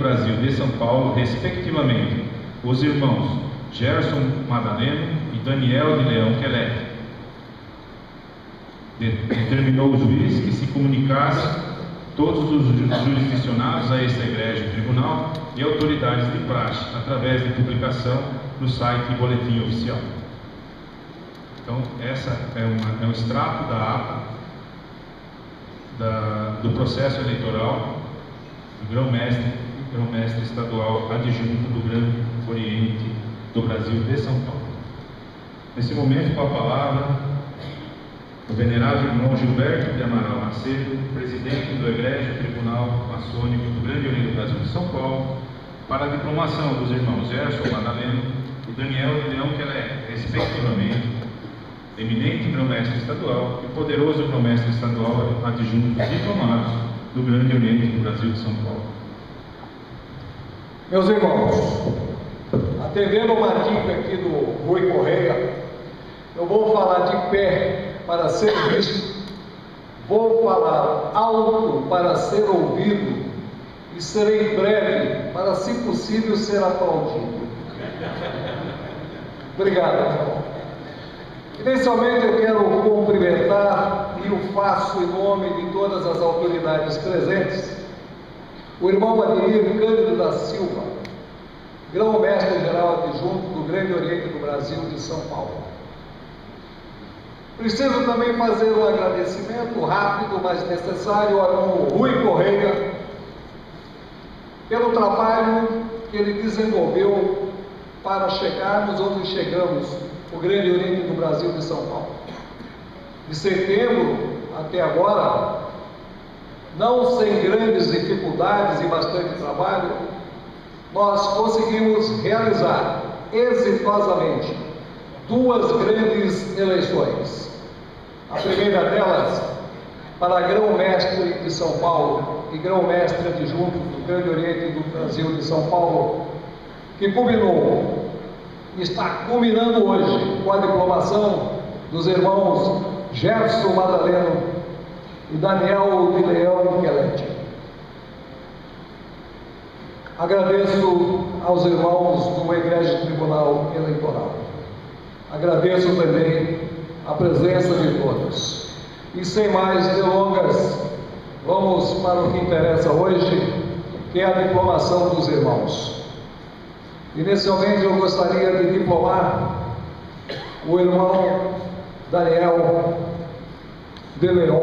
Brasil de São Paulo, respectivamente, os irmãos Gerson Madaleno e Daniel de Leão Quelete. Determinou o juiz que se comunicasse todos os jurisdicionados a esta igreja tribunal e autoridades de praxe, através de publicação no site e boletim oficial. Então, essa é, uma, é um extrato da ata da, do processo eleitoral do grão-mestre, grão-mestre estadual adjunto do Grande Oriente do Brasil de São Paulo. Nesse momento, com a palavra, o venerável irmão Gilberto de Amaral Macedo, presidente do Egrégio Tribunal Maçônico do Grande Oriente do Brasil de São Paulo, para a diplomação dos irmãos Gerson Madaleno e Daniel Leão Quelé, respectivamente, eminente grão-mestre estadual e poderoso grão-mestre estadual adjunto diplomados do Grande Oriente do Brasil de São Paulo. Meus irmãos, atendendo uma dica aqui do Rui Correia, eu vou falar de pé para ser visto, vou falar alto para ser ouvido e serei breve para, se possível, ser aplaudido. Obrigado. Inicialmente eu quero cumprimentar e o faço em nome de todas as autoridades presentes, o irmão Ademir Cândido da Silva, grão-mestre geral adjunto do Grande Oriente do Brasil de São Paulo. Preciso também fazer um agradecimento rápido, mas necessário, ao irmão Rui Correia, pelo trabalho que ele desenvolveu para chegarmos onde chegamos o Grande Oriente do Brasil de São Paulo. De setembro até agora, não sem grandes dificuldades e bastante trabalho, nós conseguimos realizar exitosamente duas grandes eleições. A primeira delas, para grão-mestre de São Paulo e grão-mestre adjunto do Grande Oriente do Brasil de São Paulo, que culminou está culminando hoje com a diplomação dos irmãos Gerson Madaleno e Daniel de Leão Quelete. Agradeço aos irmãos do Igreja Tribunal Eleitoral. Agradeço também a presença de todos. E sem mais delongas, vamos para o que interessa hoje, que é a diplomação dos irmãos. Inicialmente eu gostaria de diplomar o irmão Daniel de Leon.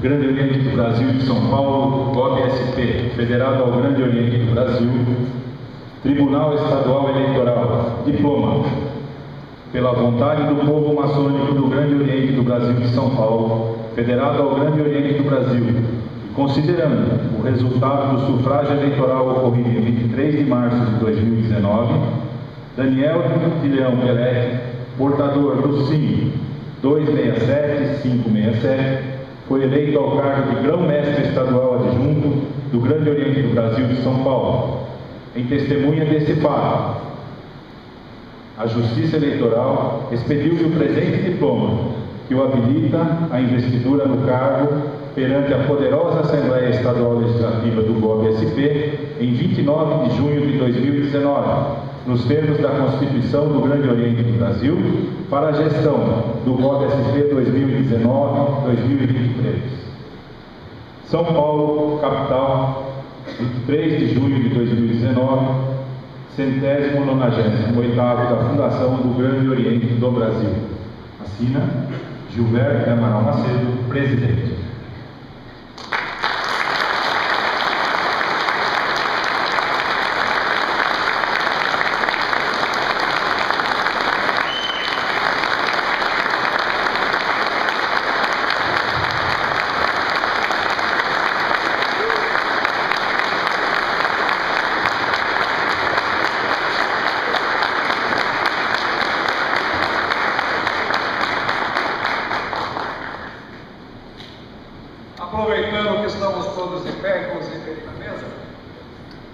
Grande Oriente do Brasil de São Paulo, GOB-SP, federado ao Grande Oriente do Brasil, Tribunal Estadual Eleitoral, diploma, pela vontade do povo maçônico do Grande Oriente do Brasil de São Paulo, federado ao Grande Oriente do Brasil, e considerando o resultado do sufrágio eleitoral ocorrido em 23 de março de 2019, Daniel de Leão Pelé, portador do SIM 267-567, foi eleito ao cargo de grão-mestre estadual adjunto do Grande Oriente do Brasil de São Paulo. Em testemunha desse fato, a Justiça Eleitoral expediu-lhe o presente diploma, que o habilita à investidura no cargo perante a poderosa Assembleia Estadual Legislativa do GOB-SP em 29 de junho de 2019, nos termos da Constituição do Grande Oriente do Brasil, para a gestão do GOB-SP 2019-2023. São Paulo, capital, 23 de junho de 2019, centésimo nonagésimo oitavo da Fundação do Grande Oriente do Brasil. Assina Gilberto Amaral Macedo, presidente. Aproveitando que estamos todos de pé, inclusive na mesa,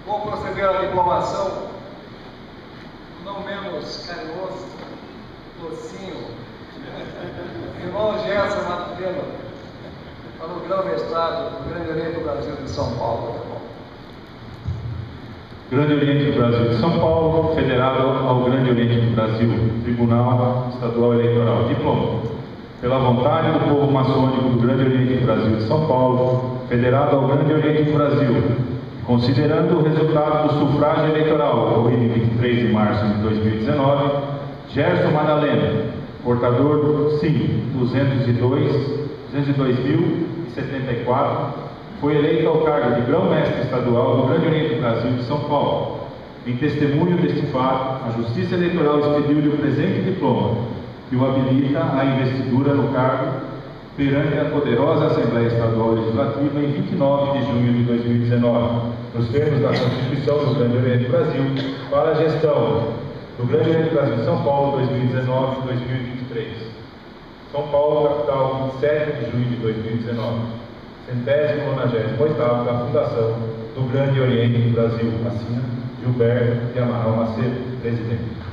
vou proceder à diplomação não menos carinhoso, docinho, irmão Gerson Matutelo, para o grande mestrado do Grande Oriente do Brasil de São Paulo. Tá grande Oriente do Brasil de São Paulo, federado ao Grande Oriente do Brasil, Tribunal Estadual Eleitoral. Pela vontade do povo maçônico do Grande Oriente do Brasil de São Paulo, federado ao Grande Oriente do Brasil, considerando o resultado do sufrágio eleitoral ocorrido em 23 de março de 2019, Gerson Madalena, portador sim 202, 202.074, foi eleito ao cargo de grão-mestre estadual do Grande Oriente do Brasil de São Paulo. Em testemunho deste fato, a Justiça Eleitoral expediu-lhe o presente diploma, que o habilita à investidura no cargo perante a poderosa Assembleia Estadual Legislativa em 29 de junho de 2019, nos termos da Constituição do Grande Oriente do Brasil, para a gestão do Grande Oriente do Brasil São Paulo 2019-2023. São Paulo, capital, 27 de junho de 2019. Centésimo nonagésimo oitavo da Fundação do Grande Oriente do Brasil. Assina Gilberto de Amaral Macedo, presidente.